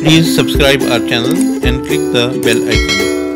Please subscribe our channel and click the bell icon.